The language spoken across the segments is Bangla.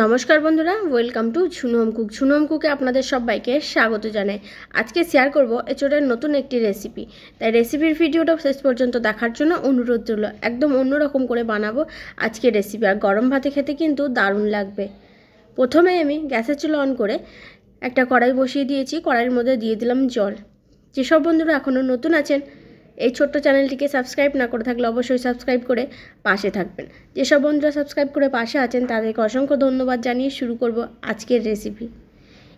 নমস্কার বন্ধুরা welcome to Jhunum cook Jhunum কুকে আপনাদের সবাইকে স্বাগত জানাই। আজকে শেয়ার করব এচোরের নতুন একটি রেসিপি তাই রেসিপির ভিডিওটা শেষ পর্যন্ত দেখার জন্য অনুরোধ রইল। একদম অন্যরকম করে বানাবো আজকে রেসিপি আর গরম ভাতে খেতে কিন্তু দারুণ লাগবে। প্রথমে আমি গ্যাসের চুলো অন করে একটা কড়াই বসিয়ে দিয়েছি। কড়াইয়ের মধ্যে দিয়ে দিলাম জল। যেসব বন্ধুরা এখনও নতুন আছেন এই ছোট্ট চ্যানেলটিকে সাবস্ক্রাইব না করে থাকলে অবশ্যই সাবস্ক্রাইব করে পাশে থাকবেন। যেসব বন্ধুরা সাবস্ক্রাইব করে পাশে আছেন, তাদেরকে অসংখ্য ধন্যবাদ জানিয়ে শুরু করব আজকের রেসিপি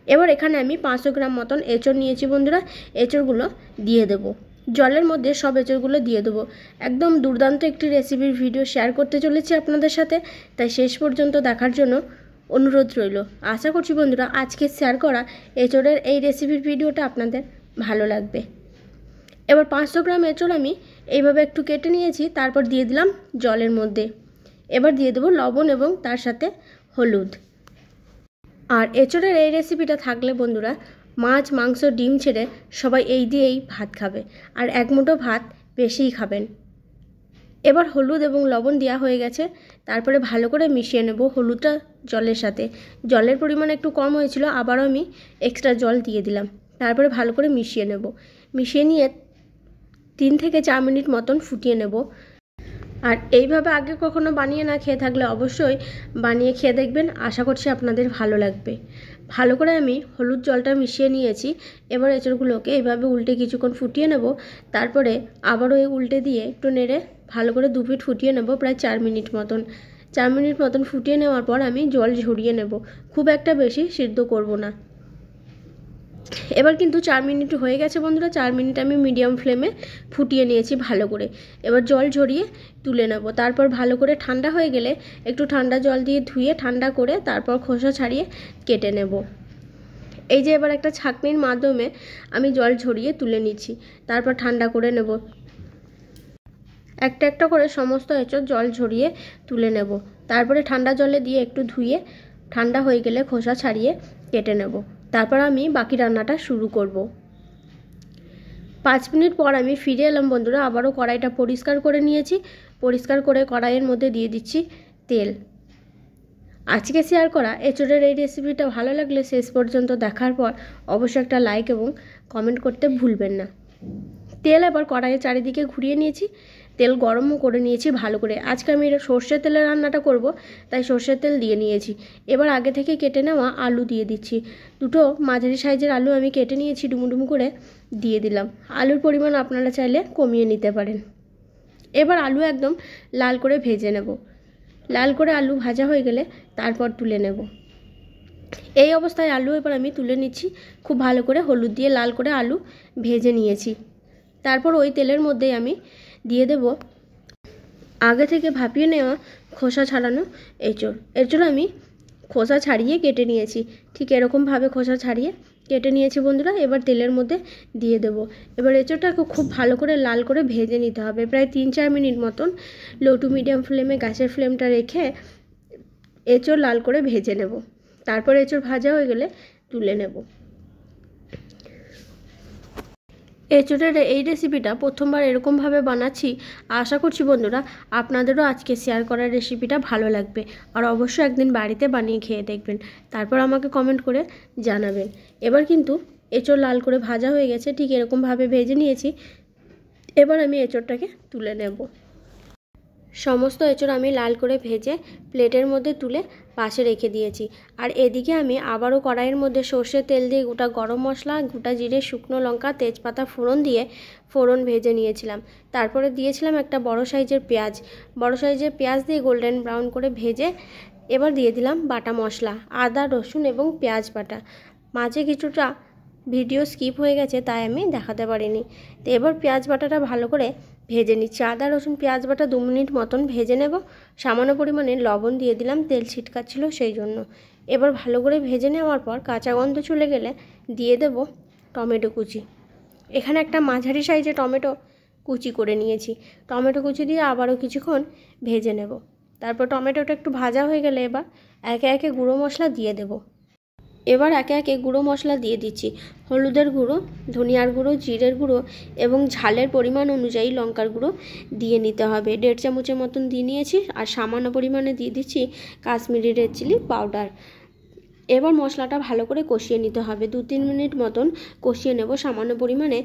এবার এখানে আমি পাঁচশো গ্রাম মতন এঁচড় নিয়েছি বন্ধুরা। এঁচড়গুলো দিয়ে দেবো। জলের মধ্যে সব এঁচড়গুলো দিয়ে দেবো। একদম দুর্দান্ত একটি রেসিপির ভিডিও শেয়ার করতে চলেছি আপনাদের সাথে। তাই শেষ পর্যন্ত দেখার জন্য অনুরোধ রইল। আশা করছি বন্ধুরা আজকে শেয়ার করা এঁচড়ের এই রেসিপির ভিডিওটা আপনাদের ভালো লাগবে। এবার পাঁচশো গ্রাম এঁচড় আমি এইভাবে একটু কেটে নিয়েছি, তারপর দিয়ে দিলাম জলের মধ্যে। এবার দিয়ে দেবো লবণ এবং তার সাথে হলুদ। আর এঁচড়ের এই রেসিপিটা থাকলে বন্ধুরা, মাছ, মাংস, ডিম ছেড়ে সবাই এই দিয়েই ভাত খাবে। আর এক মুঠো ভাত বেশিই খাবেন। এবার হলুদ এবং লবণ দেওয়া হয়ে গেছে, তারপরে ভালো করে মিশিয়ে নেব হলুদটা জলের সাথে। জলের পরিমাণ একটু কম হয়েছিল, আবারও আমি এক্সট্রা জল দিয়ে দিলাম। তারপরে ভালো করে মিশিয়ে নেব। মিশিয়ে নিয়ে তিন থেকে চার মিনিট মতন ফুটিয়ে নেব। আর এইভাবে আগে কখনো বানিয়ে না খেয়ে থাকলে অবশ্যই বানিয়ে খেয়ে দেখবেন। আশা করছি আপনাদের ভালো লাগবে। ভালো করে আমি হলুদ জলটা মিশিয়ে নিয়েছি। এবার এঁচড়গুলোকে এইভাবে উল্টে কিছুক্ষণ ফুটিয়ে নেব। তারপরে আবারও এই উল্টে দিয়ে একটু নেড়ে ভালো করে দু ফিট ফুটিয়ে নেব প্রায় চার মিনিট মতন। চার মিনিট মতন ফুটিয়ে নেওয়ার পর আমি জল ঝরিয়ে নেব। খুব একটা বেশি সিদ্ধ করব না। এবার কিন্তু চার মিনিট হয়ে গেছে বন্ধুরা, চার মিনিট আমি মিডিয়াম ফ্লেমে ফুটিয়ে নিয়েছি ভালো করে। এবার জল ঝরিয়ে তুলে নেব। তারপর ভালো করে ঠান্ডা হয়ে গেলে একটু ঠান্ডা জল দিয়ে ধুয়ে ঠান্ডা করে তারপর খোসা ছাড়িয়ে কেটে নেব। এই যে এবার একটা ছাঁকনির মাধ্যমে আমি জল ঝরিয়ে তুলে নিচ্ছি, তারপর ঠান্ডা করে নেব। একটা একটা করে সমস্ত এঁচড় জল ঝরিয়ে তুলে নেব। তারপরে ঠান্ডা জলে দিয়ে একটু ধুয়ে ঠান্ডা হয়ে গেলে খোসা ছাড়িয়ে কেটে নেব। তারপর আমি বাকি রান্নাটা শুরু করব। পাঁচ মিনিট পর আমি ফিরে এলাম বন্ধুরা, আবারও কড়াইটা পরিষ্কার করে নিয়েছি। পরিষ্কার করে কড়াইয়ের মধ্যে দিয়ে দিচ্ছি তেল। আজকে শেয়ার করা এঁচড়ের এই রেসিপিটা ভালো লাগলে শেষ পর্যন্ত দেখার পর অবশ্যই একটা লাইক এবং কমেন্ট করতে ভুলবেন না। তেল এবার কড়াইয়ের চারিদিকে ঘুরিয়ে নিয়েছি। তেল গরমও করে নিয়েছি ভালো করে। আজকে আমি এটা সর্ষের তেলের রান্নাটা করব, তাই সর্ষের তেল দিয়ে নিয়েছি। এবার আগে থেকে কেটে নেওয়া আলু দিয়ে দিচ্ছি। দুটো মাঝারি সাইজের আলু আমি কেটে নিয়েছি, ডুমুডুমু করে দিয়ে দিলাম। আলুর পরিমাণ আপনারা চাইলে কমিয়ে নিতে পারেন। এবার আলু একদম লাল করে ভেজে নেব। লাল করে আলু ভাজা হয়ে গেলে তারপর তুলে নেব। এই অবস্থায় আলু এবার আমি তুলে নিচ্ছি, খুব ভালো করে হলুদ দিয়ে লাল করে আলু ভেজে নিয়েছি। তারপর ওই তেলের মধ্যেই আমি দিয়ে দেব। আগে থেকে ভাপিয়ে নেওয়া খোসা ছাড়ানো এঁচড়। এঁচড় আমি খোসা ছাড়িয়ে কেটে নিয়েছি। ঠিক এরকমভাবে খোসা ছাড়িয়ে কেটে নিয়েছি বন্ধুরা। এবার তেলের মধ্যে দিয়ে দেব। এবার এঁচড়টাকে খুব ভালো করে লাল করে ভেজে নিতে হবে। প্রায় তিন চার মিনিট মতন লো টু মিডিয়াম ফ্লেমে গ্যাসের ফ্লেমটা রেখে এঁচড় লাল করে ভেজে নেব। তারপর এঁচড় ভাজা হয়ে গেলে তুলে নেব। এঁচড়ের এই রেসিপিটা প্রথমবার এরকমভাবে বানাচ্ছি। আশা করছি বন্ধুরা, আপনাদেরও আজকে শেয়ার করার রেসিপিটা ভালো লাগবে। আর অবশ্যই একদিন বাড়িতে বানিয়ে খেয়ে দেখবেন। তারপর আমাকে কমেন্ট করে জানাবেন। এবার কিন্তু এঁচড় লাল করে ভাজা হয়ে গেছে, ঠিক এরকমভাবে ভেজে নিয়েছি। এবার আমি এঁচড়টাকে তুলে নেব। সমস্ত এঁচড় আমি লাল করে ভেজে প্লেটের মধ্যে তুলে পাশে রেখে দিয়েছি। আর এদিকে আমি আবারও কড়াইয়ের মধ্যে সর্ষের তেল দিয়ে গোটা গরম মশলা, গোটা জিরে, শুকনো লঙ্কা, তেজপাতা ফোড়ন দিয়ে ফোড়ন ভেজে নিয়েছিলাম। তারপরে দিয়েছিলাম একটা বড় সাইজের পেঁয়াজ। বড় সাইজের পেঁয়াজ দিয়ে গোল্ডেন ব্রাউন করে ভেজে এবার দিয়ে দিলাম বাটা মশলা, আদা, রসুন এবং পেঁয়াজ বাটা। মাঝে কিছুটা ভিডিও স্কিপ হয়ে গেছে, তাই আমি দেখাতে পারিনি। তো এবার পেঁয়াজ বাটাটা ভালো করে ভেজে নিচ্ছি। আদা, রসুন, পেঁয়াজ বাটা দু মিনিট মতন ভেজে নেব। সামান্য পরিমাণে লবণ দিয়ে দিলাম, তেল ছিটকাচ্ছিল সেই জন্য। এবার ভালো করে ভেজে নেওয়ার পর কাঁচা গন্ধ চলে গেলে দিয়ে দেব টমেটো কুচি। এখানে একটা মাঝারি সাইজে টমেটো কুচি করে নিয়েছি। টমেটো কুচি দিয়ে আবারও কিছুক্ষণ ভেজে নেব। তারপর টমেটোটা একটু ভাজা হয়ে গেলে এবার একে একে গুঁড়ো মশলা দিয়ে দেব। এবার একে একে গুঁড়ো মশলা দিয়ে দিচ্ছি। হলুদের গুঁড়ো, ধনিয়ার গুঁড়ো, জিরের গুঁড়ো এবং ঝালের পরিমাণ অনুযায়ী লঙ্কার গুঁড়ো দিয়ে নিতে হবে। দেড় চামচের মতন দিয়ে নিয়েছি আর সামান্য পরিমাণে দিয়ে দিচ্ছি কাশ্মীরি রেড চিলি পাউডার। এবার মশলাটা ভালো করে কষিয়ে নিতে হবে। দু তিন মিনিট মতন কষিয়ে নেব সামান্য পরিমাণে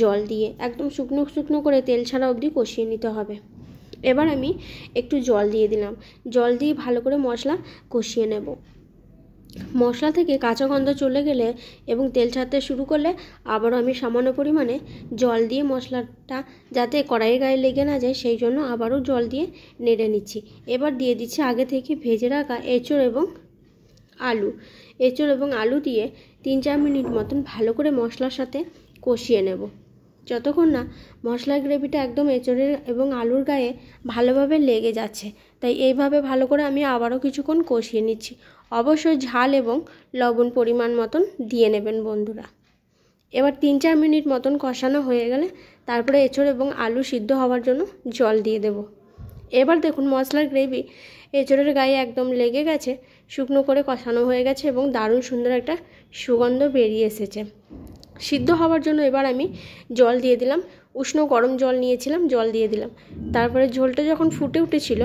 জল দিয়ে। একদম শুকনো শুকনো করে তেল ছাড়া অবধি কষিয়ে নিতে হবে। এবার আমি একটু জল দিয়ে দিলাম। জল দিয়ে ভালো করে মশলা কষিয়ে নেব। মশলা থেকে কাঁচা গন্ধ চলে গেলে এবং তেল ছাড়তে শুরু করলে আবারও আমি সামান্য পরিমাণে জল দিয়ে মশলাটা যাতে কড়াইয়ের গায়ে লেগে না যায়, সেই জন্য আবারও জল দিয়ে নেড়ে নিচ্ছি। এবার দিয়ে দিচ্ছি আগে থেকে ভেজে রাখা এঁচড় এবং আলু। এঁচড় এবং আলু দিয়ে তিন চার মিনিট মতন ভালো করে মশলার সাথে কষিয়ে নেব। যতক্ষণ না মশলার গ্রেভিটা একদম এঁচড়ের এবং আলুর গায়ে ভালোভাবে লেগে যাচ্ছে, তাই এইভাবে ভালো করে আমি আবারও কিছুক্ষণ কষিয়ে নিচ্ছি। অবশ্যই ঝাল এবং লবণ পরিমাণ মতন দিয়ে নেবেন বন্ধুরা। এবার তিন চার মিনিট মতন কষানো হয়ে গেলে তারপরে এঁচড় এবং আলু সিদ্ধ হওয়ার জন্য জল দিয়ে দেব। এবার দেখুন মশলার গ্রেভি এঁচড়ের গায়ে একদম লেগে গেছে, শুকনো করে কষানো হয়ে গেছে এবং দারুণ সুন্দর একটা সুগন্ধ বেরিয়ে এসেছে। সিদ্ধ হওয়ার জন্য এবার আমি জল দিয়ে দিলাম, উষ্ণ গরম জল নিয়েছিলাম, জল দিয়ে দিলাম। তারপরে ঝোলটা যখন ফুটে উঠেছিল,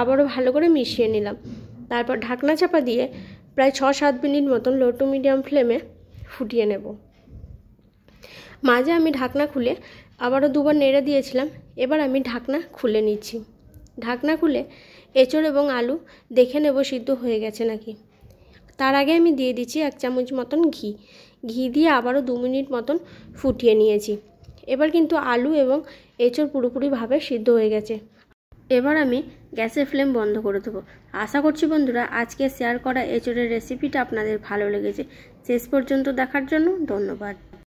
আবারও ভালো করে মিশিয়ে নিলাম। তারপর ঢাকনা চাপা দিয়ে প্রায় ছ সাত মিনিট মতন লো টু মিডিয়াম ফ্লেমে ফুটিয়ে নেব। মাঝে আমি ঢাকনা খুলে আবারও দুবার নেড়ে দিয়েছিলাম, এবার আমি ঢাকনা খুলে নিচ্ছি। ঢাকনা খুলে এঁচড় এবং আলু দেখে নেব সিদ্ধ হয়ে গেছে নাকি। তার আগে আমি দিয়ে দিচ্ছি এক চামচ মতন ঘি। ঘি দিয়ে আবারও দু মিনিট মতন ফুটিয়ে নিয়েছি। এবার কিন্তু আলু এবং এঁচড় পুরোপুরিভাবে সিদ্ধ হয়ে গেছে। এবার আমি গ্যাসের ফ্লেম বন্ধ করে দেবো। আশা করছি বন্ধুরা আজকে শেয়ার করা এঁচড়ের রেসিপিটা আপনাদের ভালো লেগেছে। শেষ পর্যন্ত দেখার জন্য ধন্যবাদ।